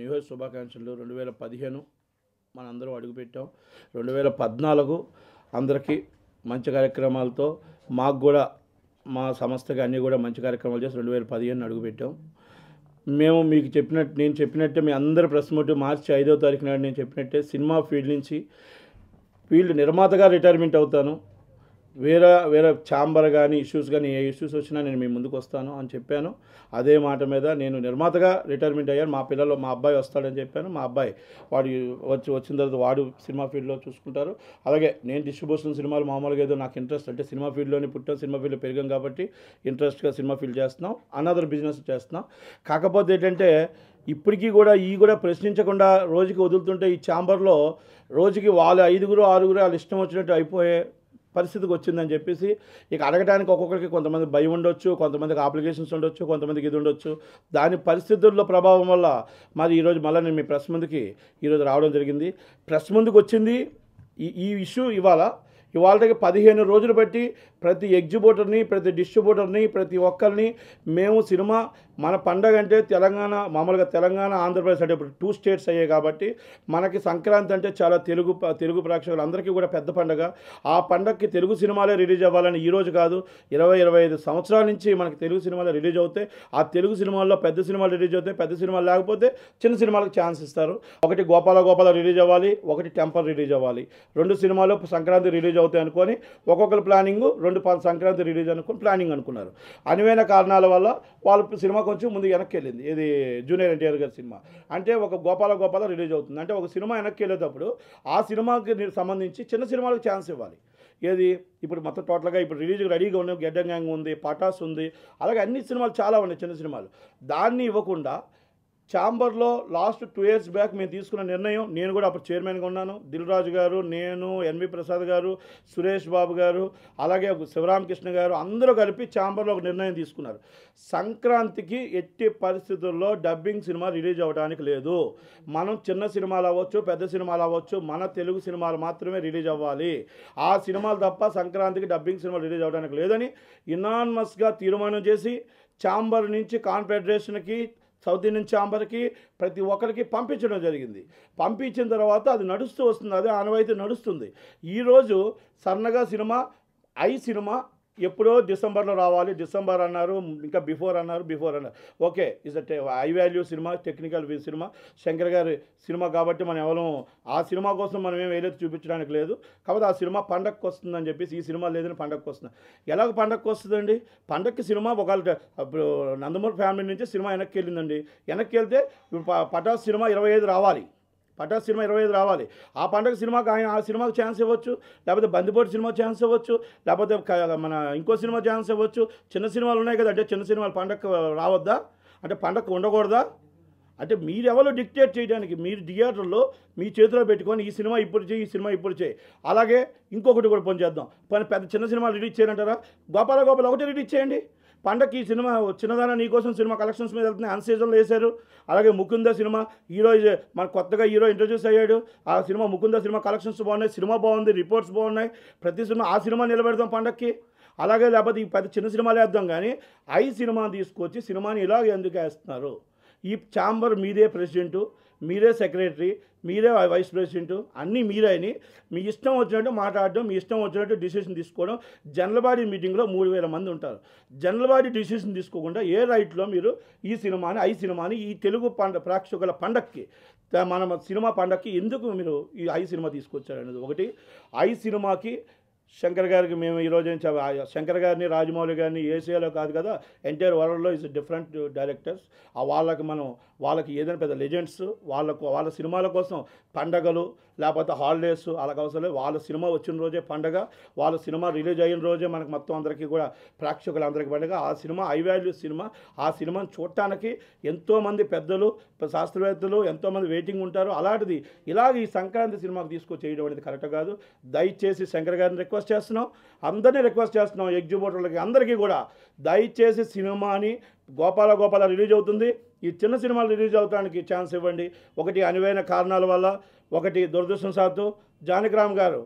New year శుభాకాంక్షలు. రెండు వేల పదిహేను మనందరం అడుగుపెట్టాం. రెండు వేల పద్నాలుగు అందరికీ మంచి కార్యక్రమాలతో మాకు కూడా మా సంస్థకి అన్నీ కూడా మంచి కార్యక్రమాలు చేసి రెండు వేల పదిహేను అడుగుపెట్టాం. మేము మీకు చెప్పినట్టు నేను చెప్పినట్టే మీ అందరి ప్రెస్ మీట్ మార్చి ఐదో తారీఖు నాడు నేను చెప్పినట్టే సినిమా ఫీల్డ్ నుంచి ఫీల్డ్ నిర్మాతగా రిటైర్మెంట్ అవుతాను. వేరే వేరే ఛాంబర్ కానీ ఇష్యూస్ కానీ ఏ ఇష్యూస్ వచ్చినా నేను మీ ముందుకు వస్తాను అని చెప్పాను. అదే మాట మీద నేను నిర్మాతగా రిటైర్మెంట్ అయ్యాను. మా పిల్లలు మా అబ్బాయి వస్తాడని చెప్పాను. మా అబ్బాయి వాడు వచ్చి వచ్చిన తర్వాత వాడు సినిమా ఫీల్డ్లో చూసుకుంటారు. అలాగే నేను డిస్ట్రిబ్యూషన్ సినిమాలు మామూలుగా ఏదో నాకు ఇంట్రెస్ట్ అంటే సినిమా ఫీల్డ్లోనే పుట్టాం. సినిమా ఫీల్డ్లో పెరిగాం కాబట్టి ఇంట్రెస్ట్గా సినిమా ఫీల్డ్ చేస్తున్నాం. అనదర్ బిజినెస్ చేస్తున్నాం. కాకపోతే ఏంటంటే ఇప్పటికీ కూడా ఈ కూడా ప్రశ్నించకుండా రోజుకి వదులుతుంటే ఈ ఛాంబర్లో రోజుకి వాళ్ళు ఐదుగురు ఆరుగురు వాళ్ళు ఇష్టం వచ్చినట్టు అయిపోయే పరిస్థితికి వచ్చిందని చెప్పేసి ఇక అడగడానికి ఒక్కొక్కరికి కొంతమంది భయం ఉండొచ్చు కొంతమందికి అప్లికేషన్స్ ఉండొచ్చు కొంతమందికి ఇది ఉండొచ్చు. దాని పరిస్థితుల్లో ప్రభావం వల్ల మరి ఈరోజు మళ్ళీ నేను మీ ప్రెస్ ముందుకి ఈరోజు రావడం జరిగింది. ప్రెస్ ముందుకు వచ్చింది ఈ ఈ ఇష్యూ ఇవాళ. ఇవాళకి పదిహేను రోజులు బట్టి ప్రతి ఎగ్జిబ్యూటర్ని ప్రతి డిస్ట్రిబ్యూటర్ని ప్రతి ఒక్కరిని మేము సినిమా మన పండగ అంటే తెలంగాణ మామూలుగా తెలంగాణ ఆంధ్రప్రదేశ్ అంటే ఇప్పుడు టూ స్టేట్స్ అయ్యాయి కాబట్టి మనకి సంక్రాంతి అంటే చాలా తెలుగు తెలుగు తెలుగు ప్రేక్షకులందరికీ కూడా పెద్ద పండగ. ఆ పండగకి తెలుగు సినిమాలే రిలీజ్ అవ్వాలని ఈ రోజు కాదు ఇరవై ఇరవై ఐదు సంవత్సరాల నుంచి మనకి తెలుగు సినిమాలు రిలీజ్ అవుతాయి. ఆ తెలుగు సినిమాల్లో పెద్ద సినిమాలు రిలీజ్ అవుతాయి పెద్ద సినిమాలు లేకపోతే చిన్న సినిమాలకు ఛాన్స్ ఇస్తారు. ఒకటి గోపాల గోపాల రిలీజ్ అవ్వాలి ఒకటి టెంపర్ రిలీజ్ అవ్వాలి. రెండు సినిమాలు సంక్రాంతి రిలీజ్ అవుతాయి అనుకొని ఒక్కొక్కరు ప్లానింగ్ రెండు ప- సంక్రాంతి రిలీజ్ అనుకుని ప్లానింగ్ అనుకున్నారు. అనువైన కారణాల వల్ల వాళ్ళ సినిమా కొంచెం ముందు వెనక్కి వెళ్ళింది ఇది జూనియర్ ఎన్టీఆర్ గారి సినిమా. అంటే ఒక గోపాల గోపాల రిలీజ్ అవుతుంది. అంటే ఒక సినిమా వెనక్కి వెళ్ళేటప్పుడు ఆ సినిమాకి సంబంధించి చిన్న సినిమాలకు ఛాన్స్ ఇవ్వాలి. ఏది? ఇప్పుడు మొత్తం టోటల్గా ఇప్పుడు రిలీజ్ రెడీగా ఉన్నాయి గెడ్డ గ్యాంగ్ ఉంది పటాస్ ఉంది. అలాగే అన్ని సినిమాలు చాలా ఉన్నాయి చిన్న సినిమాలు. దాన్ని ఇవ్వకుండా ఛాంబర్లో లాస్ట్ టూ ఇయర్స్ బ్యాక్ మేము తీసుకున్న నిర్ణయం నేను కూడా అప్పుడు చైర్మన్గా ఉన్నాను. దిల్ రాజు గారు నేను ఎన్వి ప్రసాద్ గారు సురేష్ బాబు గారు అలాగే శివరామకృష్ణ గారు అందరూ కలిపి ఛాంబర్లో ఒక నిర్ణయం తీసుకున్నారు. సంక్రాంతికి ఎట్టి పరిస్థితుల్లో డబ్బింగ్ సినిమా రిలీజ్ అవ్వడానికి లేదు. మనం చిన్న సినిమాలు అవ్వచ్చు పెద్ద సినిమాలు అవ్వచ్చు మన తెలుగు సినిమాలు మాత్రమే రిలీజ్ అవ్వాలి. ఆ సినిమాలు తప్ప సంక్రాంతికి డబ్బింగ్ సినిమాలు రిలీజ్ అవ్వడానికి లేదని ఇనాన్మస్గా తీర్మానం చేసి ఛాంబర్ నుంచి కాన్ఫెడరేషన్కి సౌదీ నుంచి ఛాంబర్కి ప్రతి ఒక్కరికి పంపించడం జరిగింది. పంపించిన తర్వాత అది నడుస్తూ వస్తుంది. అదే ఆనవాయితీ నడుస్తుంది. ఈరోజు సన్నగా సినిమా ఐ సినిమా ఎప్పుడో డిసెంబర్లో రావాలి డిసెంబర్ అన్నారు ఇంకా బిఫోర్ అన్నారు బిఫోర్ అన్నారు. Okay is a I value cinema technical cinema. Shankar గారి సినిమా కాబట్టి మనం ఎవరు ఆ సినిమా కోసం మనం ఏం వేలేదు చూపించడానికి లేదు కాబట్టి ఆ సినిమా పండగకు వస్తుందని చెప్పేసి ఈ సినిమా లేదని పండగకు వస్తుంది. ఎలాగ పండగకు వస్తుందండి? పండగకి సినిమా ఒకవేళ ఇప్పుడు నందమూరి ఫ్యామిలీ నుంచి సినిమా వెనక్కి వెళ్ళిందండి. వెనక్కి వెళ్తే ప- పటాస్ సినిమా ఇరవై ఐదు రావాలి. పటాస్ సినిమా ఇరవై ఐదు రావాలి. ఆ పండగ సినిమాకి ఆయన ఆ సినిమాకి ఛాన్స్ ఇవ్వచ్చు. లేకపోతే బందిపోటు సినిమా ఛాన్స్ ఇవ్వచ్చు. లేకపోతే మన ఇంకో సినిమా ఛాన్స్ ఇవ్వచ్చు. చిన్న సినిమాలు ఉన్నాయి కదా అంటే చిన్న సినిమాలు పండగ రావద్దా? అంటే పండగ ఉండకూడదా? అంటే మీరెవరు డిక్టేట్ చేయడానికి? మీరు థియేటర్లో మీ చేతిలో పెట్టుకొని ఈ సినిమా ఇప్పుడు చేయి ఈ సినిమా ఇప్పుడు చేయి. అలాగే ఇంకొకటి కూడా పని చేద్దాం. పని పెద్ద చిన్న సినిమాలు రిలీజ్ చేయాలంటారా గోపాల గోపాల ఒకటి రిలీజ్ చేయండి. పండగకి ఈ సినిమా చిన్నదాన నీకోసం సినిమా కలెక్షన్స్ మీద వెళ్తున్నాయి. అన్ సీజన్లో వేశారు. అలాగే ముకుంద సినిమా హీరో మన కొత్తగా హీరో ఇంట్రడ్యూస్ అయ్యాడు. ఆ సినిమా ముకుంద సినిమా కలెక్షన్స్ బాగున్నాయి. సినిమా బాగుంది. రిపోర్ట్స్ బాగున్నాయి. ప్రతి సినిమా ఆ సినిమా నిలబెడదాం పండక్కి. అలాగే లేకపోతే ఈ పెద్ద చిన్న సినిమాలు వేద్దాం కానీ ఐ సినిమా తీసుకొచ్చి సినిమాని ఇలాగ ఎందుకు వేస్తున్నారు? ఈ ఛాంబర్ మీదే ప్రెసిడెంటు. మీరే సెక్రటరీ మీరే వైస్ ప్రెసిడెంట్ అన్నీ మీరే అని మీ ఇష్టం వచ్చినట్టు మాట్లాడడం మీ ఇష్టం వచ్చినట్టు డిసిషన్ తీసుకోవడం. జనరల్ బాడీ మీటింగ్లో మూడు వేల మంది ఉంటారు. జనరల్ బాడీ డిసిషన్ తీసుకోకుండా ఏ రైట్లో మీరు ఈ సినిమాని ఐ సినిమాని ఈ తెలుగు పండ ప్రేక్షకుల పండక్కి మన సినిమా పండక్కి ఎందుకు మీరు ఈ ఐ సినిమా తీసుకొచ్చారు అనేది ఒకటి. ఐ సినిమాకి శంకర్ గారికి మేము ఈరోజు ఆ శంకర్ గారిని రాజమౌళి గారిని ఏసీలో కాదు కదా ఎంటైర్ వరల్డ్లో ఇస్ డిఫరెంట్ డైరెక్టర్స్ ఆ వాళ్ళకి మనం వాళ్ళకి ఏదైనా పెద్ద లెజెండ్స్ వాళ్ళకు వాళ్ళ సినిమాల కోసం పండగలు లేకపోతే హాలిడేస్ వాళ్ళకి లేదు. వాళ్ళ సినిమా వచ్చిన రోజే పండగ వాళ్ళ సినిమా రిలీజ్ అయిన రోజే మనకు మొత్తం అందరికీ కూడా ప్రేక్షకులందరికీ పండగ. ఆ సినిమా ఐ వాల్యూ సినిమా. ఆ సినిమాని చూడటానికి ఎంతోమంది పెద్దలు శాస్త్రవేత్తలు ఎంతోమంది వెయిటింగ్ ఉంటారు. అలాంటిది ఇలాగ ఈ సంక్రాంతి సినిమాకి తీసుకొచ్చి చేయడం అనేది కరెక్ట్ కాదు. దయచేసి శంకర్ గారిని రిక్వెస్ట్ చేస్తున్నాం. అందరినీ రిక్వెస్ట్ చేస్తున్నాం. ఎగ్జిబ్యూటర్లకి అందరికీ కూడా దయచేసి సినిమాని గోపాల గోపాల రిలీజ్ అవుతుంది. ఈ చిన్న సినిమాలు రిలీజ్ అవడానికి ఛాన్స్ ఇవ్వండి. ఒకటి అనువైన కారణాల వల్ల ఒకటి దురదృష్టం శాత్తు జానకి జానకిరామ్ గారు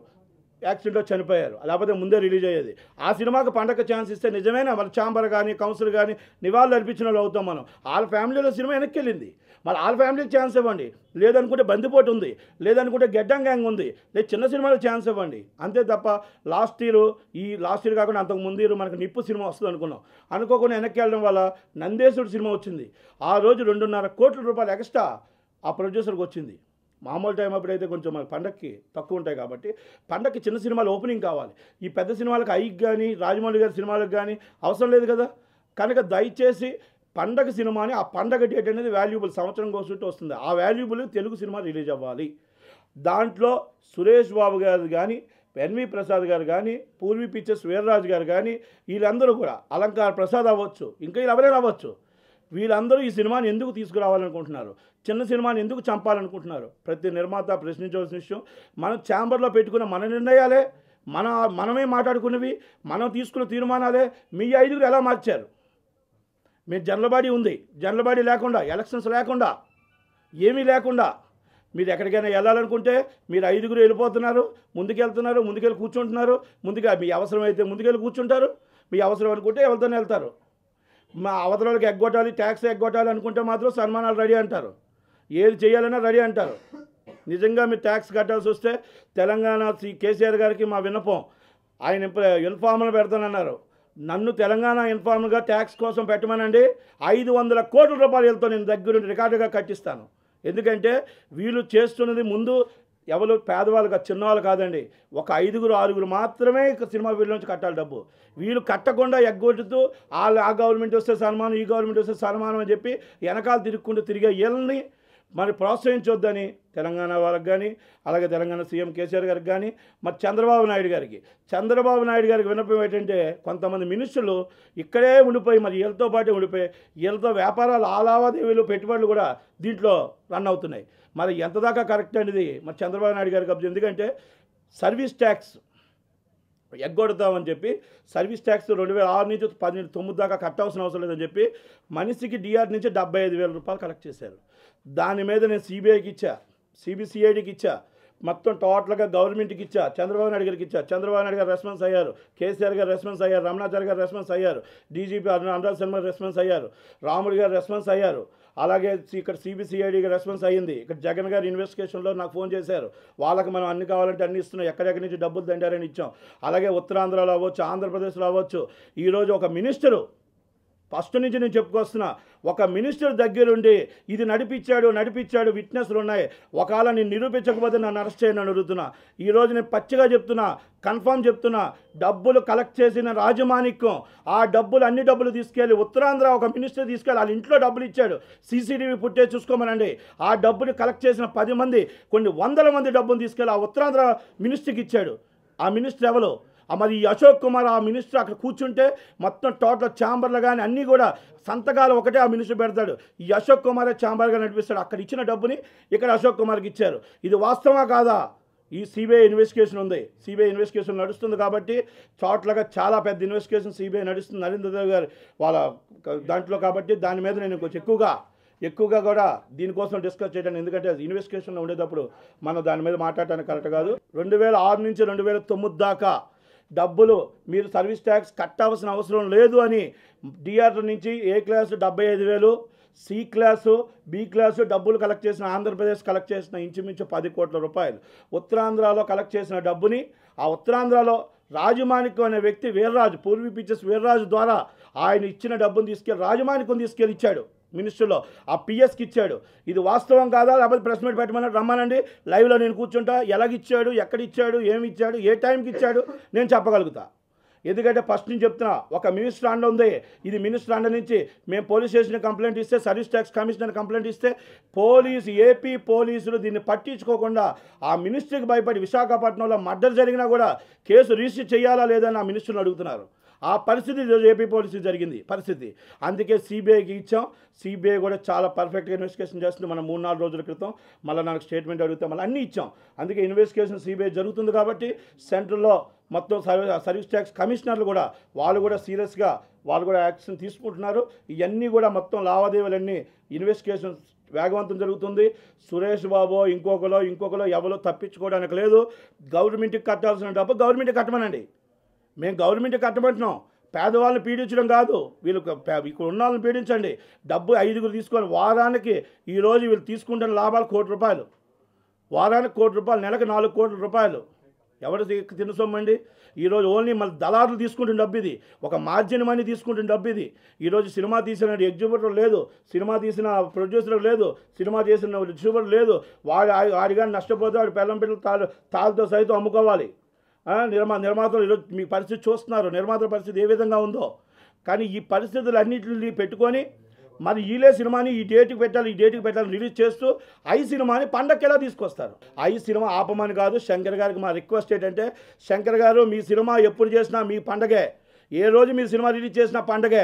యాక్సిడెంట్లో చనిపోయారు. లేకపోతే ముందే రిలీజ్ అయ్యేది. ఆ సినిమాకి పండగ ఛాన్స్ ఇస్తే నిజమేనా? వాళ్ళ ఛాంబర్ కానీ కౌన్సిల్ కానీ నివాళులు అర్పించిన వాళ్ళు అవుతాం మనం. వాళ్ళ ఫ్యామిలీలో సినిమా వెనక్కి వెళ్ళింది. మరి వాళ్ళ ఫ్యామిలీకి ఛాన్స్ ఇవ్వండి. లేదనుకుంటే బందిపోటు ఉంది. లేదనుకుంటే గెడ్డం గ్యాంగ్ ఉంది. లేదు చిన్న సినిమాలకు ఛాన్స్ ఇవ్వండి. అంతే తప్ప లాస్ట్ ఇయర్ ఈ లాస్ట్ ఇయర్ కాకుండా అంతకు ముందు ఇయర్ మనకు నిప్పు సినిమా వస్తుంది అనుకున్నాం. అనుకోకుండా వెనక్కి వెళ్ళడం వల్ల నందేశ్వరుడు సినిమా వచ్చింది. ఆ రోజు రెండున్నర కోట్ల రూపాయలు ఎక్స్ట్రా ఆ ప్రొడ్యూసర్కి వచ్చింది. మామూలు టైం అప్పుడైతే కొంచెం మన పండక్కి తక్కువ ఉంటాయి కాబట్టి పండక్కి చిన్న సినిమాలు ఓపెనింగ్ కావాలి. ఈ పెద్ద సినిమాలకు ఐకి కానీ రాజమౌళి గారి సినిమాలకు కానీ అవసరం లేదు కదా. కనుక దయచేసి పండగ సినిమాని ఆ పండగ డేట్ అనేది వాల్యుబుల్ సంవత్సరం కోసం వస్తుంది. ఆ వాల్యుబుల్ తెలుగు సినిమా రిలీజ్ అవ్వాలి. దాంట్లో సురేష్ బాబు గారు కానీ ఎన్వి ప్రసాద్ గారు కానీ పూర్వీ పిక్చర్స్ వీర్రాజు గారు కానీ వీళ్ళందరూ కూడా అలంకార ప్రసాద్ అవ్వచ్చు. ఇంకా వీళ్ళు ఎవరైనా అవ్వచ్చు. వీళ్ళందరూ ఈ సినిమాని ఎందుకు తీసుకురావాలనుకుంటున్నారు? చిన్న సినిమాని ఎందుకు చంపాలనుకుంటున్నారు? ప్రతి నిర్మాత ప్రశ్నించవలసిన విషయం మనం ఛాంబర్లో పెట్టుకున్న మన నిర్ణయాలే మన మనమే మాట్లాడుకున్నవి మనం తీసుకున్న తీర్మానాలే మీ ఐదుగురు ఎలా మార్చారు? మీరు జనలబాడీ ఉంది జనలబాడీ లేకుండా ఎలక్షన్స్ లేకుండా ఏమీ లేకుండా మీరు ఎక్కడికైనా వెళ్ళాలనుకుంటే మీరు ఐదుగురు వెళ్ళిపోతున్నారు ముందుకెళ్తున్నారు ముందుకెళ్ళి కూర్చుంటున్నారు ముందుగా మీ అవసరం అయితే ముందుకెళ్ళి కూర్చుంటారు మీ అవసరం అనుకుంటే ఎవరితోనే వెళ్తారు. మా అవతలకి ఎగ్గొట్టాలి ట్యాక్స్ ఎగ్గొట్టాలి అనుకుంటే మాత్రం సన్మానాలు రెడీ అంటారు. ఏది చేయాలన్నా రెడీ అంటారు. నిజంగా మీరు ట్యాక్స్ కట్టాల్సి వస్తే తెలంగాణ శ్రీ కేసీఆర్ గారికి మా విన్నపం. ఆయన ఇన్ఫ- ఇన్ఫార్మల్ పెడతానన్నారు. నన్ను తెలంగాణ ఇన్ఫార్మల్గా ట్యాక్స్ కోసం పెట్టమనండి. ఐదు వందల కోట్ల రూపాయలతో నేను దగ్గరుండి రికార్డుగా కట్టిస్తాను. ఎందుకంటే వీళ్ళు చేస్తున్నది ముందు ఎవరు పేదవాళ్ళు కాదు చిన్నవాళ్ళు కాదండి. ఒక ఐదుగురు ఆరుగురు మాత్రమే సినిమా వీళ్ళ నుంచి కట్టాలి డబ్బు. వీళ్ళు కట్టకుండా ఎగ్గొట్టుతూ వాళ్ళు ఆ గవర్నమెంట్ వస్తే సన్మానం ఈ గవర్నమెంట్ వస్తే సన్మానం అని చెప్పి వెనకాల తిరుక్కుంటూ తిరిగే వీళ్ళని మరి ప్రోత్సహించొద్దని తెలంగాణ వాళ్ళకి కానీ అలాగే తెలంగాణ సీఎం కేసీఆర్ గారికి కానీ మరి చంద్రబాబు నాయుడు గారికి. చంద్రబాబు నాయుడు గారికి విన్నపం ఏంటంటే కొంతమంది మినిస్టులు ఇక్కడే ఉండిపోయి మరి వీళ్ళతో పాటే ఉండిపోయి వీళ్ళతో వ్యాపారాలు ఆ లావాదేవీలు పెట్టుబడులు కూడా దీంట్లో రన్ అవుతున్నాయి. మరి ఎంత దాకా కరెక్ట్ అనేది మరి చంద్రబాబు నాయుడు గారికి అబ్జెక్ట్ ఎందుకంటే సర్వీస్ ట్యాక్స్ ఎగ్గొడతామని చెప్పి సర్వీస్ ట్యాక్స్ రెండు వేల ఆరు నుంచి పది తొమ్మిది దాకా కట్టాల్సిన అవసరం లేదని చెప్పి మనిషికి డిఆర్ నుంచి డెబ్బై ఐదు వేల రూపాయలు కలెక్ట్ చేశారు. దాని మీద నేను సిబిఐకి ఇచ్చా. సిబిసిఐడికి ఇచ్చా. మొత్తం టోటల్గా గవర్నమెంట్కి ఇచ్చా. చంద్రబాబు నాయుడు గారికి ఇచ్చా. చంద్రబాబు నాయుడు గారు రెస్పాన్స్ అయ్యారు. కేసీఆర్ గారు రెస్పాన్స్ అయ్యారు. రమణాచారి గారు రెస్పాన్స్ అయ్యారు. డీజీపీ అనురాగ్ శర్మ రెస్పాన్స్ అయ్యారు. రాముడి గారు రెస్పాన్స్ అయ్యారు. అలాగే ఇక్కడ సిబిసిఐడికి రెస్పాన్స్ అయ్యింది. ఇక్కడ జగన్ గారు ఇన్వెస్టిగేషన్లో నాకు ఫోన్ చేశారు. వాళ్ళకి మనం అన్ని కావాలంటే అన్ని ఇస్తున్నాం. ఎక్కడెక్కడి నుంచి డబ్బులు దండారని ఇచ్చాం. అలాగే ఉత్తరాంధ్రలో అవ్వచ్చు ఆంధ్రప్రదేశ్లో అవ్వచ్చు. ఈరోజు ఒక మినిస్టరు ఫస్ట్ నుంచి నేను చెప్పుకొస్తున్నా ఒక మినిస్టర్ దగ్గరుండి ఇది నడిపించాడు నడిపించాడు విట్నెస్లు ఉన్నాయి ఒకవేళ నేను నిరూపించకపోతే నన్ను అరెస్ట్ చేయని అడుగుతున్నా. ఈరోజు నేను పచ్చిగా చెప్తున్నా కన్ఫామ్ చెప్తున్నా డబ్బులు కలెక్ట్ చేసిన రాజమాణిక్యం ఆ డబ్బులు అన్ని డబ్బులు తీసుకెళ్ళి ఉత్తరాంధ్ర ఒక మినిస్టర్ తీసుకెళ్ళి వాళ్ళ ఇంట్లో డబ్బులు ఇచ్చాడు. సీసీటీవీ ఫుటేజ్ చూసుకోమనండి. ఆ డబ్బులు కలెక్ట్ చేసిన పది మంది కొన్ని వందల మంది డబ్బులు తీసుకెళ్ళి ఆ ఉత్తరాంధ్ర మినిస్టర్కి ఇచ్చాడు. ఆ మినిస్టర్ ఎవరు? మరి ఈ అశోక్ కుమార్ ఆ మినిస్టర్ అక్కడ కూర్చుంటే మొత్తం టోటల్ ఛాంబర్లు కానీ అన్నీ కూడా సంతకాలు ఒకటే ఆ మినిస్టర్ పెడతాడు. ఈ అశోక్ కుమారే ఛాంబర్గా నడిపిస్తాడు. అక్కడ ఇచ్చిన డబ్బుని ఇక్కడ అశోక్ కుమార్కి ఇచ్చారు. ఇది వాస్తవా కాదా? ఈ సిబిఐ ఇన్వెస్టిగేషన్ ఉంది. సిబిఐ ఇన్వెస్టిగేషన్ నడుస్తుంది కాబట్టి చోట్లగా చాలా పెద్ద ఇన్వెస్టిగేషన్ సిబిఐ నడుస్తుంది. నరేంద్ర దేవ్ గారు వాళ్ళ దాంట్లో కాబట్టి దాని మీద నేను కొంచెం ఎక్కువగా ఎక్కువగా కూడా దీనికోసం డిస్కస్ చేయడానికి ఎందుకంటే ఇన్వెస్టిగేషన్లో ఉండేటప్పుడు మనం దాని మీద మాట్లాడటానికి కరెక్ట్ కాదు. రెండు వేల ఆరు నుంచి రెండు వేల తొమ్మిది దాకా డబ్బులు మీరు సర్వీస్ ట్యాక్స్ కట్టాల్సిన అవసరం లేదు అని డిఆర్ నుంచి ఏ క్లాసు డెబ్బై ఐదు వేలు సి క్లాసు బి క్లాసు డబ్బులు కలెక్ట్ చేసిన ఆంధ్రప్రదేశ్ కలెక్ట్ చేసిన ఇంచుమించు పది కోట్ల రూపాయలు. ఉత్తరాంధ్రలో కలెక్ట్ చేసిన డబ్బుని ఆ ఉత్తరాంధ్రలో రాజమాణిక్యం అనే వ్యక్తి వీర్రాజు పూర్వీ పిచ్చెస్ వీర్రాజు ద్వారా ఆయన ఇచ్చిన డబ్బును తీసుకెళ్ళి రాజమాణిక్యం తీసుకెళ్ళి ఇచ్చాడు. మినిస్టర్లో. ఆ పిఎస్కి ఇచ్చాడు. ఇది వాస్తవం కాదా? లేకపోతే ప్రెస్ మీట్ పెట్టమని రమ్మనండి. లైవ్లో నేను కూర్చుంటా. ఎలాగిచ్చాడు? ఎక్కడిచ్చాడు? ఏమి ఇచ్చాడు ఏ టైంకి ఇచ్చాడు? నేను చెప్పగలుగుతా. ఎందుకంటే ఫస్ట్ నుంచి చెప్తున్నా ఒక మినిస్టర్ అండ ఉంది. ఇది మినిస్టర్ అండ నుంచి మేము పోలీస్ స్టేషన్ కంప్లైంట్ ఇస్తే సర్వీస్ ట్యాక్స్ కమిషనర్ కంప్లైంట్ ఇస్తే పోలీసు ఏపీ పోలీసులు దీన్ని పట్టించుకోకుండా ఆ మినిస్టర్కి భయపడి విశాఖపట్నంలో మర్డర్ జరిగినా కూడా కేసు రిజిస్టర్ చేయాలా లేదని ఆ మినిస్టర్ని అడుగుతున్నారు. ఆ పరిస్థితి ఏపీ పోలీసు జరిగింది. పరిస్థితి. అందుకే సిబిఐకి ఇచ్చాం. సిబిఐ కూడా చాలా పర్ఫెక్ట్గా ఇన్వెస్టిగేషన్ చేస్తుంది. మనం మూడు నాలుగు రోజుల క్రితం మళ్ళీ నాకు స్టేట్మెంట్ అడిగితే మళ్ళీ అన్నీ ఇచ్చాం. అందుకే ఇన్వెస్టిగేషన్ సిబిఐ జరుగుతుంది కాబట్టి సెంట్రల్లో మొత్తం సర్వీస్ సర్వీస్ ట్యాక్స్ కమిషనర్లు కూడా వాళ్ళు కూడా సీరియస్గా వాళ్ళు కూడా యాక్షన్ తీసుకుంటున్నారు. ఇవన్నీ కూడా మొత్తం లావాదేవీలన్నీ ఇన్వెస్టిగేషన్ వేగవంతం జరుగుతుంది. సురేష్ బాబు ఇంకొకలో ఇంకొకలో ఎవరో తప్పించుకోవడానికి లేదు. గవర్నమెంట్కి కట్టాల్సిన డబ్బు గవర్నమెంట్కి కట్టమనండి. మేము గవర్నమెంట్ కట్టమంటున్నాం పేదవాళ్ళని పీడించడం కాదు. వీళ్ళు ఇక్కడ ఉన్న వాళ్ళని పీడించండి. డబ్బు ఐదుగురు తీసుకొని వారానికి ఈరోజు వీళ్ళు తీసుకుంటున్న లాభాలు కోటి రూపాయలు. వారానికి కోటి రూపాయలు నెలకు నాలుగు కోట్ల రూపాయలు. ఎవరు తినసొమ్మండి ఈరోజు ఓన్లీ మన దళారులు తీసుకుంటున్న డబ్బు ఇది. ఒక మార్జిన్ మనీ తీసుకుంటున్న డబ్బు ఇది. ఈరోజు సినిమా తీసిన ఎగ్జిబ్యూటర్ లేదు. సినిమా తీసిన ప్రొడ్యూసర్ లేదు. సినిమా చేసిన డిస్ట్రిబ్యూటర్ లేదు. వాడి వాడి కానీ నష్టపోతే వాడు పెళ్ళం పిల్లలు తాళ్ళు తాళ్ళతో సైతం అమ్ముకోవాలి. నిర్మా నిర్మాతలు ఈరోజు మీ పరిస్థితి చూస్తున్నారు. నిర్మాతల పరిస్థితి ఏ విధంగా ఉందో. కానీ ఈ పరిస్థితులు అన్నింటిని పెట్టుకొని మరి ఈలే సినిమాని ఈ డేట్కి పెట్టాలి ఈ డేట్కి పెట్టాలి రిలీజ్ చేస్తూ ఐ సినిమాని పండక్కేలా తీసుకొస్తారు. ఐ సినిమా ఆపమని కాదు శంకర్ గారికి మా రిక్వెస్ట్ ఏంటంటే శంకర్ గారు మీ సినిమా ఎప్పుడు చేసినా మీ పండగే. ఏ రోజు మీరు సినిమా రిలీజ్ చేసిన పండగే?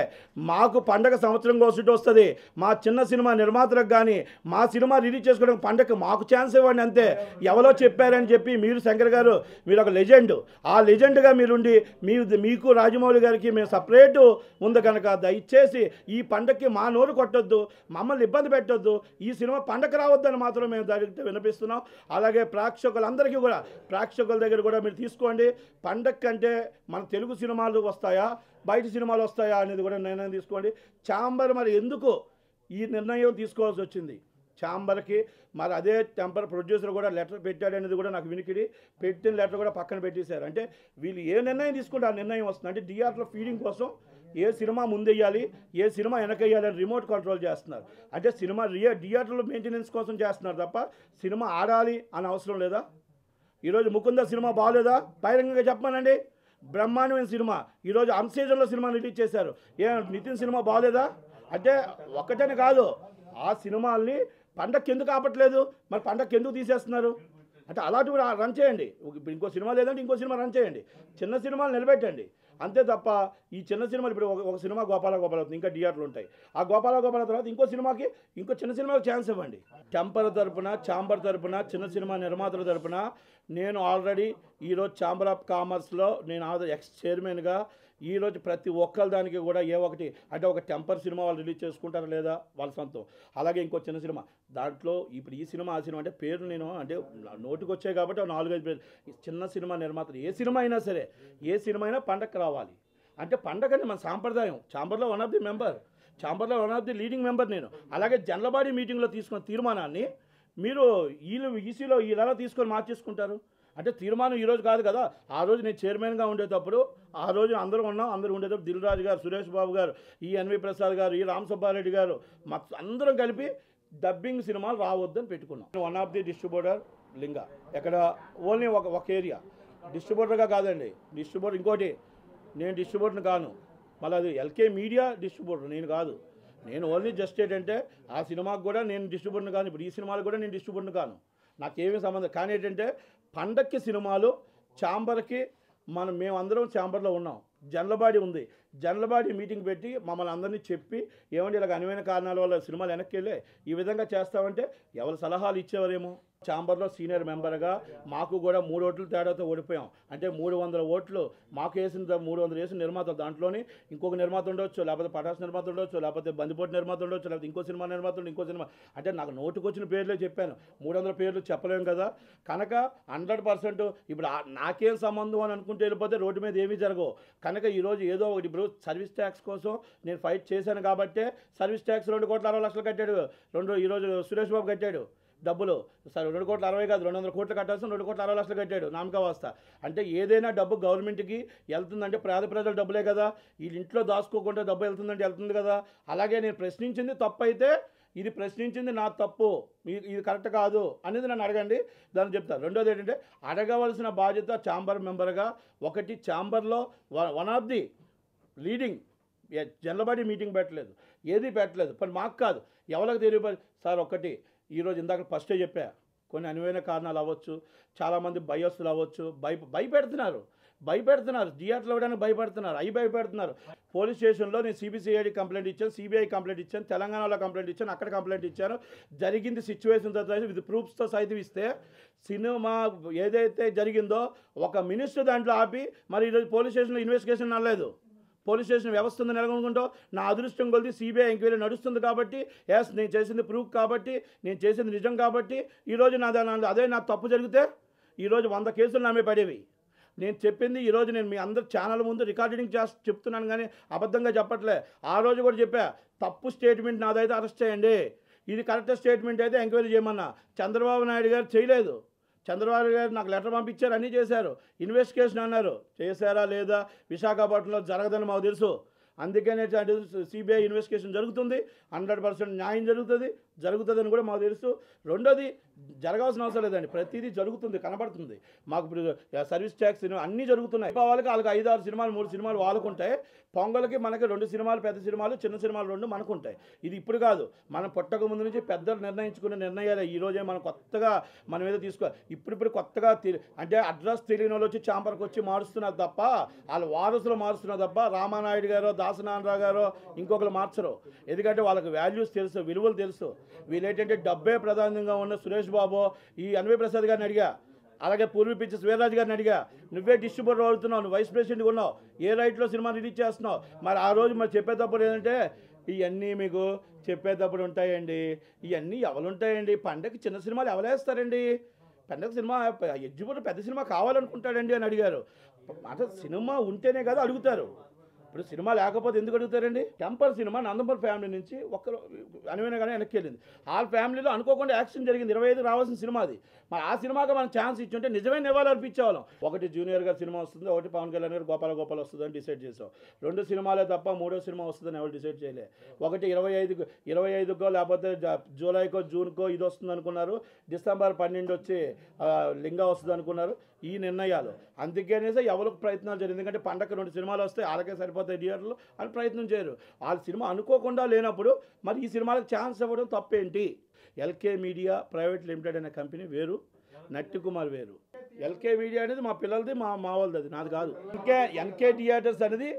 మాకు పండగ సంవత్సరం కోసం వస్తుంది. మా చిన్న సినిమా నిర్మాతలకు కానీ మా సినిమా రిలీజ్ చేసుకోవడం పండగ మాకు ఛాన్స్ ఇవ్వండి అంతే. ఎవరో చెప్పారని చెప్పి మీరు శంకర్ గారు మీరు ఒక లెజెండ్. ఆ లెజెండ్గా మీరుండి మీ మీకు రాజమౌళి గారికి మేము సపరేట్ ఉంది కనుక దయచేసి ఈ పండగకి మా నోరు కొట్టొద్దు మమ్మల్ని ఇబ్బంది పెట్టొద్దు. ఈ సినిమా పండగ రావద్దని మాత్రం మేము దానికి వినిపిస్తున్నాం అలాగే ప్రేక్షకులందరికీ కూడా ప్రేక్షకుల దగ్గర కూడా మీరు తీసుకోండి. పండగ కంటే మన తెలుగు సినిమాలు వస్తాయి. బయట సినిమాలు వస్తాయా అనేది కూడా నిర్ణయం తీసుకోండి. ఛాంబర్ మరి ఎందుకు ఈ నిర్ణయం తీసుకోవాల్సి వచ్చింది? ఛాంబర్కి మరి అదే టెంపర్ ప్రొడ్యూసర్ కూడా లెటర్ పెట్టాడు అనేది కూడా నాకు వినికిడి. పెట్టిన లెటర్ కూడా పక్కన పెట్టేశారు. అంటే వీళ్ళు ఏ నిర్ణయం తీసుకుంటే ఆ నిర్ణయం వస్తుంది. అంటే డిఆర్లో ఫీడింగ్ కోసం ఏ సినిమా ముందెయ్యాలి ఏ సినిమా వెనకేయాలి అని రిమోట్ కంట్రోల్ చేస్తున్నారు. అంటే సినిమా రియా థియేటర్లో మెయింటెనెన్స్ కోసం చేస్తున్నారు తప్ప సినిమా ఆడాలి అని అవసరం లేదా? ఈరోజు ముకుంద సినిమా బాగాలేదా బహిరంగంగా చెప్పమనండి. బ్రహ్మాండమైన సినిమా. ఈరోజు అన్సీజన్లో సినిమా రిలీజ్ చేశారు. ఏ నితిన్ సినిమా బాగలేదా అంటే ఒక్కటని కాదు. ఆ సినిమాల్ని పండక్కి ఎందుకు ఆపట్లేదు? మరి పండక్కి ఎందుకు తీసేస్తున్నారు? అంటే అలాంటివి రన్ చేయండి. ఇప్పుడు ఇంకో సినిమా లేదంటే ఇంకో సినిమా రన్ చేయండి. చిన్న సినిమాలు నిలబెట్టండి. అంతే తప్ప ఈ చిన్న సినిమాలు ఇప్పుడు ఒక సినిమా గోపాల గోపాల అవుతుంది. ఇంకా థియేటర్లు ఉంటాయి. ఆ గోపాల గోపాల తర్వాత ఇంకో సినిమాకి ఇంకో చిన్న సినిమాకి ఛాన్స్ ఇవ్వండి. టెంపర్ తరపున చాంబర్ తరపున చిన్న సినిమా నిర్మాతల తరపున నేను ఆల్రెడీ ఈరోజు ఛాంబర్ ఆఫ్ కామర్స్లో నేను ఆల్రెడీ ఎక్స్ చైర్మన్గా ఈరోజు ప్రతి ఒక్కరి దానికి కూడా ఏ ఒకటి అంటే ఒక టెంపర్ సినిమా వాళ్ళు రిలీజ్ చేసుకుంటారా లేదా వాళ్ళ సొంతం. అలాగే ఇంకో చిన్న సినిమా దాంట్లో ఇప్పుడు ఈ సినిమా ఆ సినిమా అంటే పేరు నేను అంటే నా నోటికి వచ్చాయి కాబట్టి ఒక నాలుగైదు పేరు చిన్న సినిమా నిర్మాతలు ఏ సినిమా అయినా సరే ఏ సినిమా అయినా పండగకు రావాలి. అంటే పండగ అంటే మన సాంప్రదాయం. చాంబర్లో one of the member చాంబర్లో one of the leading member నేను. అలాగే జనలబాడీ మీటింగ్లో తీసుకున్న తీర్మానాన్ని మీరు వీళ్ళు ఈసీలో వీళ్ళెలా తీసుకొని మార్చేసుకుంటారు. అంటే తీర్మానం ఈరోజు కాదు కదా. ఆ రోజు నేను చైర్మన్గా ఉండేటప్పుడు ఆ రోజు అందరూ ఉన్నాం. అందరూ ఉండేటప్పుడు దిల్ రాజు గారు సురేష్ బాబు గారు ఈ ఎన్వి ప్రసాద్ గారు ఈ రామ్ సుబ్బారెడ్డి గారు మా అందరం కలిపి డబ్బింగ్ సినిమాలు రావద్దని పెట్టుకున్నాం. One of the distributor Lingaa ఎక్కడ? ఓన్లీ ఒక ఒక ఏరియా డిస్ట్రిబ్యూటర్గా కాదండి. డిస్ట్రిబ్యూటర్ ఇంకోటి. నేను డిస్ట్రిబ్యూటర్ని కాను. మళ్ళీ అది ఎల్కే మీడియా డిస్ట్రిబ్యూటర్ నేను కాదు. నేను ఓన్లీ జస్ట్ ఏంటంటే ఆ సినిమాకి కూడా నేను డిస్ట్రిబ్యూటర్ని కాను. ఇప్పుడు ఈ సినిమాలకు కూడా నేను డిస్ట్రిబ్యూటర్ని కాను. నాకేమీ సంబంధం కానీ ఏంటంటే పండక్కి సినిమాలు చాంబర్కి మనం మేమందరం చాంబర్లో ఉన్నాం. జనలబాడి ఉంది. జనలబాడి మీటింగ్ పెట్టి మమ్మల్ని అందరినీ చెప్పి ఏమంటే ఇలాగ అనువైన కారణాల వల్ల సినిమాలు వెనక్కి వెళ్ళే ఈ విధంగా చేస్తామంటే ఎవరు సలహాలు ఇచ్చేవారేమో? ఛాంబర్లో సీనియర్ మెంబర్గా మాకు కూడా మూడు ఓట్లు తేడాతో ఓడిపోయాం. అంటే మూడు వందల ఓట్లు మాకు వేసిన మూడు వందలు వేసిన నిర్మాత దాంట్లోని ఇంకొక నిర్మాత ఉండొచ్చు లేకపోతే పటాస్ నిర్మాత ఉండొచ్చు లేకపోతే బందిపోటు నిర్మాత ఉండొచ్చు లేకపోతే ఇంకో సినిమా నిర్మాత ఇంకో సినిమా. అంటే నాకు నోటుకు వచ్చిన పేర్లే చెప్పాను. మూడు వందల పేర్లు చెప్పలేము కదా. కనుక హండ్రెడ్ పర్సెంట్ ఇప్పుడు నాకేం సంబంధం అని అనుకుంటే వెళ్ళిపోతే రోడ్డు మీద ఏమీ జరగవు. కనుక ఈరోజు ఏదో ఒకటి ఇప్పుడు సర్వీస్ ట్యాక్స్ కోసం నేను ఫైట్ చేశాను కాబట్టే సర్వీస్ ట్యాక్స్ రెండు కోట్ల అరవై లక్షలు కట్టాడు. రెండు ఈరోజు సురేష్ బాబు కట్టాడు. డబ్బులు. సరే రెండు కోట్ల అరవై కాదు రెండు వందల కోట్లు కట్టాల్సిన రెండు కోట్ల అరవై లక్షలు కట్టాడు నామకావస్థ అంటే ఏదైనా డబ్బు గవర్నమెంట్కి వెళ్తుందంటే పేద ప్రజల డబ్బులే కదా. వీళ్ళ ఇంట్లో దాచుకోకుండా డబ్బు వెళ్తుందంటే వెళ్తుంది కదా. అలాగే నేను ప్రశ్నించింది తప్పు అయితే ఇది ప్రశ్నించింది నా తప్పు ఇది కరెక్ట్ కాదు అనేది నన్ను అడగండి. దాన్ని చెప్తాను రెండోది ఏంటంటే అడగవలసిన బాధ్యత ఛాంబర్ మెంబర్గా ఒకటి ఛాంబర్లో one of the leading general body meeting పెట్టలేదు ఏది పెట్టలేదు పని మాకు కాదు. ఎవరికి తెలియదు సార్ ఒకటి ఈరోజు ఇందాక ఫస్టే చెప్పా కొన్ని అనువైన కారణాలు అవ్వచ్చు చాలామంది భయస్తులు అవ్వచ్చు భయ భయపెడుతున్నారు భయపెడుతున్నారు థియేటర్లో ఇవ్వడానికి భయపెడుతున్నారు అవి భయపెడుతున్నారు. పోలీస్ స్టేషన్లో నేను సిబిసిఐడి కంప్లైంట్ ఇచ్చాను సిబిఐ కంప్లైంట్ ఇచ్చాను తెలంగాణలో కంప్లైంట్ ఇచ్చాను అక్కడ కంప్లైంట్ ఇచ్చాను. జరిగింది సిచ్యువేషన్ విత్ ప్రూఫ్స్తో సైతం ఇస్తే సినిమా ఏదైతే జరిగిందో ఒక మినిస్టర్ దాంట్లో ఆపి మరి ఈరోజు పోలీస్ స్టేషన్లో ఇన్వెస్టిగేషన్ అనలేదు పోలీస్ స్టేషన్ వ్యవస్థ ఉంది నెలకొనుకుంటూ నా అదృష్టం కొలిది సిబిఐ ఎంక్వైరీ నడుస్తుంది కాబట్టి ఎస్ నేను చేసింది ప్రూఫ్ కాబట్టి నేను చేసింది నిజం కాబట్టి ఈరోజు నా నా- అదే నా తప్పు జరిగితే ఈరోజు వంద కేసులు నామే పడేవి. నేను చెప్పింది ఈరోజు నేను మీ అందరు ఛానల్ ముందు రికార్డింగ్ చేసి చెప్తున్నాను కానీ అబద్ధంగా చెప్పట్లే. ఆ రోజు కూడా చెప్పా తప్పు స్టేట్మెంట్ నాదైతే అరెస్ట్ చేయండి. ఇది కరెక్ట్ స్టేట్మెంట్ అయితే ఎంక్వైరీ చేయమన్నా. చంద్రబాబు నాయుడు గారు చేయలేదు. చంద్రబాబు గారు నాకు లెటర్ పంపించారు అన్నీ చేశారు. ఇన్వెస్టిగేషన్ అన్నారు. చేశారా లేదా? విశాఖపట్నంలో జరగదని మాకు తెలుసు. అందుకనే సిబిఐ ఇన్వెస్టిగేషన్ జరుగుతుంది. హండ్రెడ్ పర్సెంట్ న్యాయం జరుగుతుంది. జరుగుతుందని కూడా మాకు తెలుసు. రెండోది జరగాల్సిన అవసరం లేదండి. ప్రతిదీ జరుగుతుంది కనబడుతుంది. మాకు ఇప్పుడు సర్వీస్ ట్యాక్స్ అన్నీ జరుగుతున్నాయి. వాళ్ళకి వాళ్ళకి ఐదు ఆరు సినిమాలు మూడు సినిమాలు వాళ్ళకు ఉంటాయి పొంగల్కి మనకి రెండు సినిమాలు పెద్ద సినిమాలు చిన్న సినిమాలు రెండు మనకు ఉంటాయి ఇది ఇప్పుడు కాదు. మనం పుట్టక ముందు నుంచి పెద్దలు నిర్ణయించుకునే నిర్ణయాలే. ఈరోజే మనం కొత్తగా మన మీద తీసుకో ఇప్పుడిప్పుడు కొత్తగా అంటే అడ్రస్ తెలియని వాళ్ళు వచ్చి చాంబర్కి వచ్చి మారుస్తున్నారు తప్ప వాళ్ళ వారసులు మారుస్తున్నారు తప్ప రామానాయుడు గారో దాసనారాయణరావు గారో ఇంకొకరు మార్చరు. ఎందుకంటే వాళ్ళకి వాల్యూస్ తెలుసు విలువలు తెలుసు. వీళ్ళేంటంటే డబ్బే ప్రధానంగా ఉన్న సురేష్ బాబు ఈ అన్వయ్ ప్రసాద్ గారిని అడిగా. అలాగే పూర్వీ పిక్చర్స్ వీరరాజు గారిని అడిగా. నువ్వే డిస్ట్రిబ్యూటర్ అవుతున్నావు నువ్వు వైస్ ప్రెసిడెంట్ ఉన్నావు ఏ రైట్లో సినిమా రిలీజ్ చేస్తున్నావు? మరి ఆ రోజు మరి చెప్పేటప్పుడు ఏంటంటే ఇవన్నీ మీకు చెప్పేటప్పుడు ఉంటాయండి. ఇవన్నీ ఎవరు ఉంటాయండి చిన్న సినిమాలు ఎవరేస్తారండి పండగ సినిమా ఎగ్జిబిటర్ పెద్ద సినిమా కావాలనుకుంటాడండి అని అడిగారు. అంటే సినిమా ఉంటేనే కదా అడుగుతారు. ఇప్పుడు సినిమా లేకపోతే ఎందుకు అడుగుతారండి? టెంపర్ సినిమా నందమూరి ఫ్యామిలీ నుంచి ఒక్కరు అనువైన కానీ వెనక్కి వెళ్ళింది. ఆ ఫ్యామిలీలో అనుకోకుండా యాక్షన్ జరిగింది. ఇరవై ఐదు రావాల్సిన సినిమా అది. మరి ఆ సినిమాకి మనం ఛాన్స్ ఇచ్చుంటే నిజమైన నివాళులు అర్పించేవాళ్ళం ఒకటి జూనియర్ గారి సినిమా వస్తుంది ఒకటి పవన్ కళ్యాణ్ గారు గోపాల గోపాల్ వస్తుందని డిసైడ్ చేసాం రెండు సినిమాలే తప్ప మూడో సినిమా వస్తుందని ఎవరు డిసైడ్ చేయలే. ఒకటి ఇరవై ఐదు ఇరవై ఐదుకో లేకపోతే జూలైకో జూన్కో ఇది వస్తుంది అనుకున్నారు డిసెంబర్ పన్నెండు వచ్చి లింగా వస్తుంది అనుకున్నారు ఈ నిర్ణయాలు. అందుకనేసి ఎవరికి ప్రయత్నాలు జరిగింది ఎందుకంటే పండగ రెండు సినిమాలు వస్తే వాళ్ళకే సరిపోతాయి థియేటర్లు అని ప్రయత్నం చేయరు. వాళ్ళ సినిమా అనుకోకుండా లేనప్పుడు మరి ఈ సినిమాలకు ఛాన్స్ ఇవ్వడం తప్పేంటి? ఎల్కే మీడియా ప్రైవేట్ లిమిటెడ్ అనే కంపెనీ వేరు నట్టి కుమార్ వేరు. ఎల్కే మీడియా అనేది మా పిల్లలది మా మా వాళ్ళది అది నాది కాదు. ఎన్కే ఎన్కే థియేటర్స్ అనేది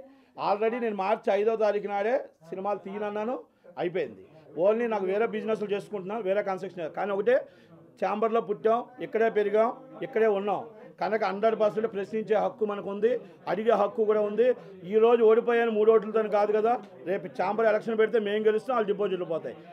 ఆల్రెడీ నేను మార్చి ఐదో తారీఖు నాడే సినిమాలు తీయనన్నాను అయిపోయింది. ఓన్లీ నాకు వేరే బిజినెస్లు చేసుకుంటున్నాను వేరే కన్స్ట్రక్షన్. కానీ ఒకటే ఛాంబర్లో పుట్టాం ఇక్కడే పెరిగాం ఇక్కడే ఉన్నాం. కనుక హండ్రెడ్ పర్సెంట్ ప్రశ్నించే హక్కు మనకు ఉంది అడిగే హక్కు కూడా ఉంది. ఈ రోజు ఓడిపోయాను మూడు ఓట్లతో కాదు కదా రేపు ఛాంబర్ ఎలక్షన్ పెడితే మేము గెలుస్తాం వాళ్ళు డిపాజిట్లు పోతాయి.